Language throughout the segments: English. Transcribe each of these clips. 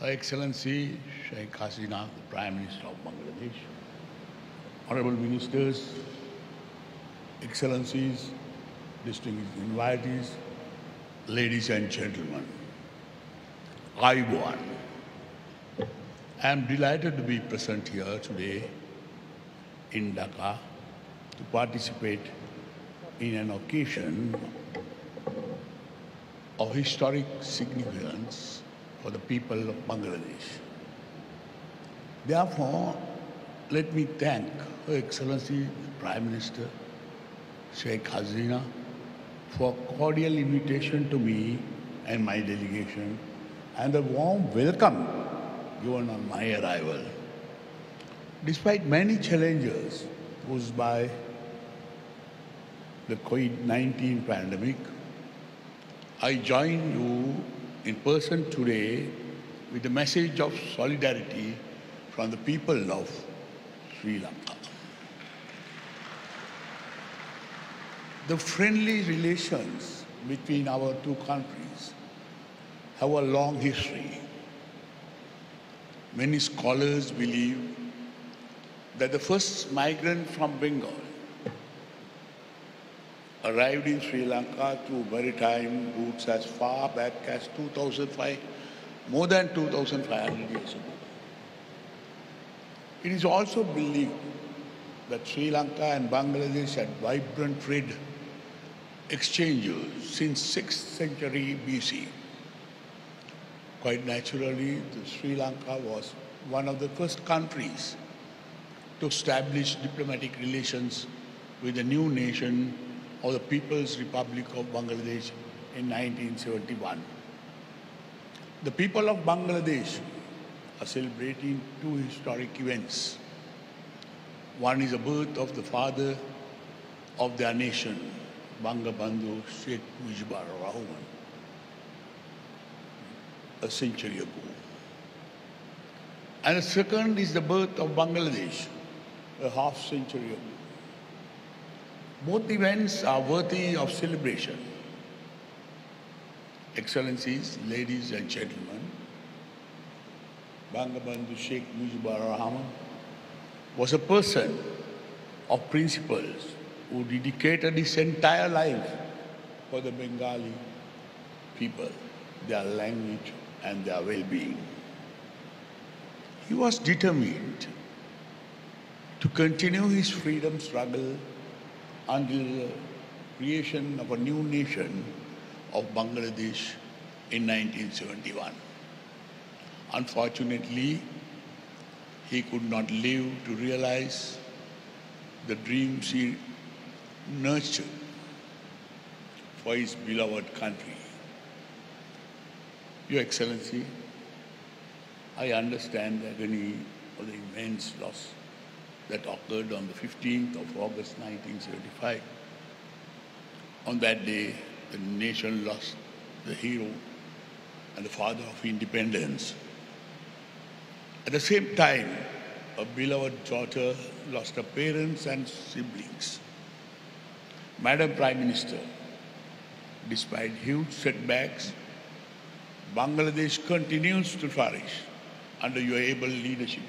Her Excellency Sheikh Hasina, the Prime Minister of Bangladesh, Honorable Ministers, Excellencies, distinguished invitees, ladies and gentlemen, I won. I am delighted to be present here today in Dhaka to participate in an occasion of historic significance for the people of Bangladesh. Therefore, let me thank Her Excellency Prime Minister Sheikh Hasina for cordial invitation to me and my delegation and the warm welcome given on my arrival. Despite many challenges posed by the COVID-19 pandemic, I join you in person today with the message of solidarity from the people of Sri Lanka. The friendly relations between our two countries have a long history. Many scholars believe that the first migrant from Bengal arrived in Sri Lanka through maritime routes as far back as 2005, more than 2,500 years ago. It is also believed that Sri Lanka and Bangladesh had vibrant trade exchanges since 6th century BC. Quite naturally, Sri Lanka was one of the first countries to establish diplomatic relations with the new nation of the People's Republic of Bangladesh in 1971. The people of Bangladesh are celebrating two historic events. One is the birth of the father of their nation, Bangabandhu Sheikh Mujibur Rahman, a century ago. And the second is the birth of Bangladesh, a half century ago. Both events are worthy of celebration. Excellencies, ladies and gentlemen, Bangabandhu Sheikh Mujibur Rahman was a person of principles who dedicated his entire life for the Bengali people, their language and their well-being. He was determined to continue his freedom struggle until the creation of a new nation of Bangladesh in 1971. Unfortunately, he could not live to realize the dreams he nurtured for his beloved country. Your Excellency, I understand the agony of the immense loss that occurred on the 15th of August 1975. On that day, the nation lost the hero and the father of independence. At the same time, a beloved daughter lost her parents and siblings. Madam Prime Minister, despite huge setbacks, Bangladesh continues to flourish under your able leadership.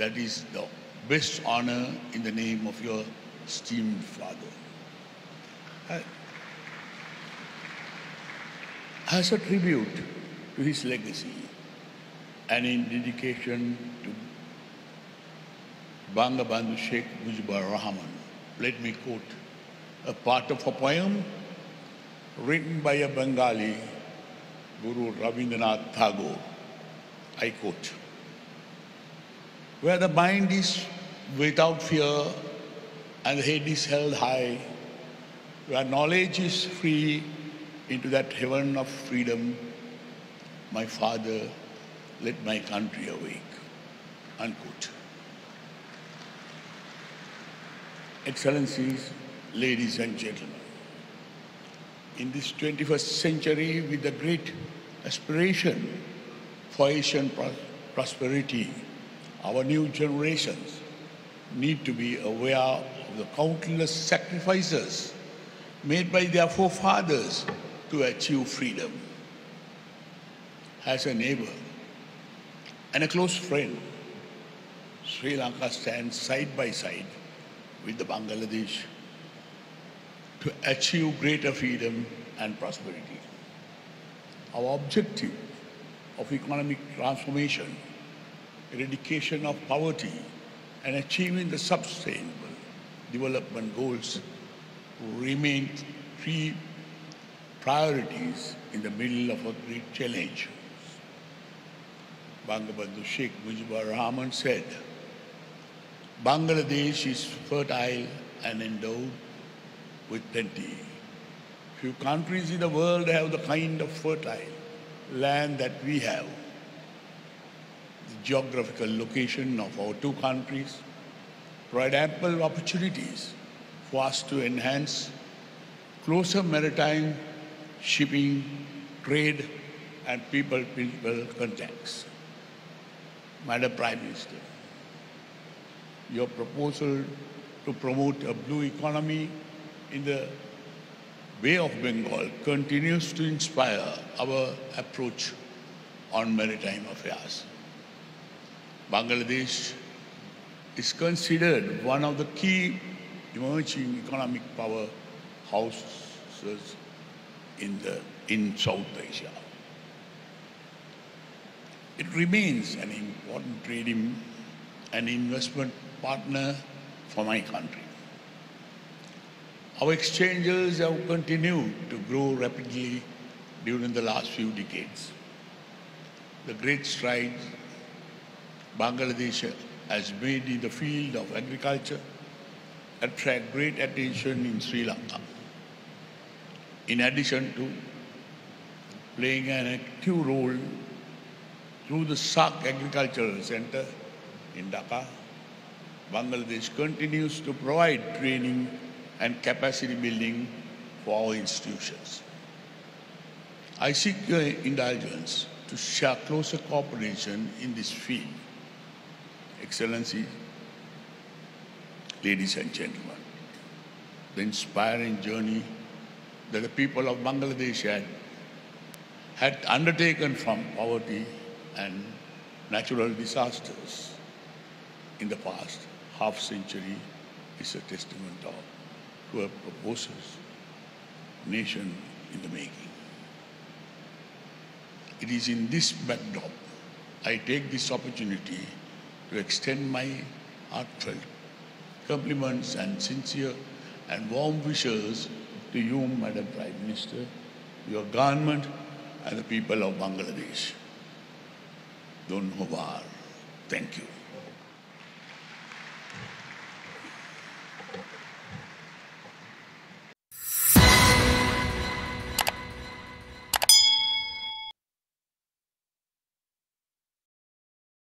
That is the best honor in the name of your esteemed father. As a tribute to his legacy and in dedication to Bangabandhu Sheikh Mujibur Rahman, let me quote a part of a poem written by a Bengali Guru Rabindranath Tagore. I quote, where the mind is without fear and the head is held high, where knowledge is free into that heaven of freedom, my father, let my country awake. Unquote. Excellencies, ladies and gentlemen, in this 21st century with the great aspiration for Asian prosperity, our new generations need to be aware of the countless sacrifices made by their forefathers to achieve freedom. as a neighbor and a close friend, Sri Lanka stands side by side with the Bangladesh to achieve greater freedom and prosperity. Our objective of economic transformation, eradication of poverty, and achieving the sustainable development goals remain three priorities in the middle of a great challenge. Bangabandhu Sheikh Mujibur Rahman said, Bangladesh is fertile and endowed with plenty. Few countries in the world have the kind of fertile land that we have. The geographical location of our two countries provide ample opportunities for us to enhance closer maritime shipping, trade, and people-people contacts. Madam Prime Minister, your proposal to promote a blue economy in the Bay of Bengal continues to inspire our approach on maritime affairs. Bangladesh is considered one of the key emerging economic powerhouses in, the, in South Asia. It remains an important trading and investment partner for my country. Our exchanges have continued to grow rapidly during the last few decades. The great strides Bangladesh has made in the field of agriculture attract great attention in Sri Lanka. In addition to playing an active role through the SAARC Agricultural Center in Dhaka, Bangladesh continues to provide training and capacity building for our institutions. I seek your indulgence to share closer cooperation in this field. Excellency, ladies and gentlemen, the inspiring journey that the people of Bangladesh had, had undertaken from poverty and natural disasters in the past half century is a testament of to a proposals nation in the making. It is in this backdrop I take this opportunity to extend my heartfelt compliments and sincere and warm wishes to you, Madam Prime Minister, your government and the people of Bangladesh. Don Thank you.